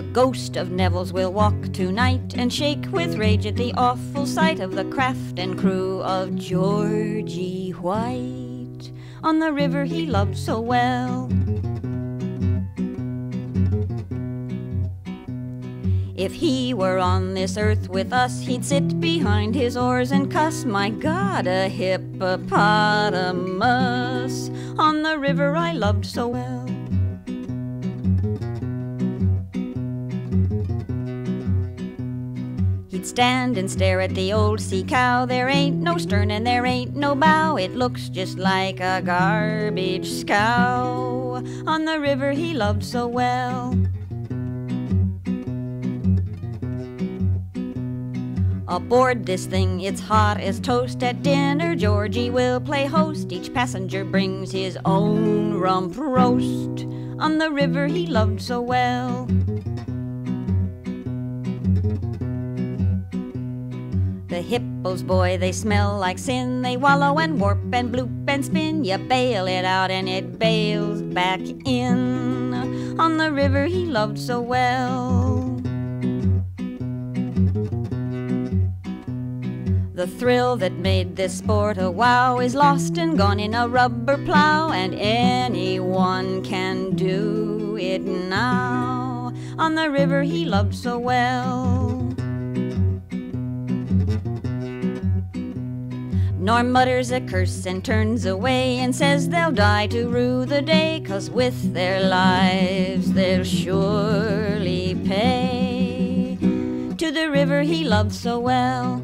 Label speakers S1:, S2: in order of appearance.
S1: The ghost of Nevills will walk tonight and shake with rage at the awful sight of the craft and crew of Georgie White on the river he loved so well. If he were on this earth with us, he'd sit behind his oars and cuss. My God, a hippopotamus on the river I loved so well. Stand and stare at the old sea cow. There ain't no stern and there ain't no bow. It looks just like a garbage scow on the river he loved so well. Aboard this thing, it's hot as toast at dinner. Georgie will play host. Each passenger brings his own rump roast on the river he loved so well. The hippos, boy, they smell like sin. They wallow and warp and bloop and spin. You bail it out and it bails back in on the river he loved so well. The thrill that made this sport a wow is lost and gone in a rubber plow, and anyone can do it now on the river he loved so well. Nor mutters a curse and turns away and says they'll die to rue the day, cause with their lives they'll surely pay to the river he loved so well.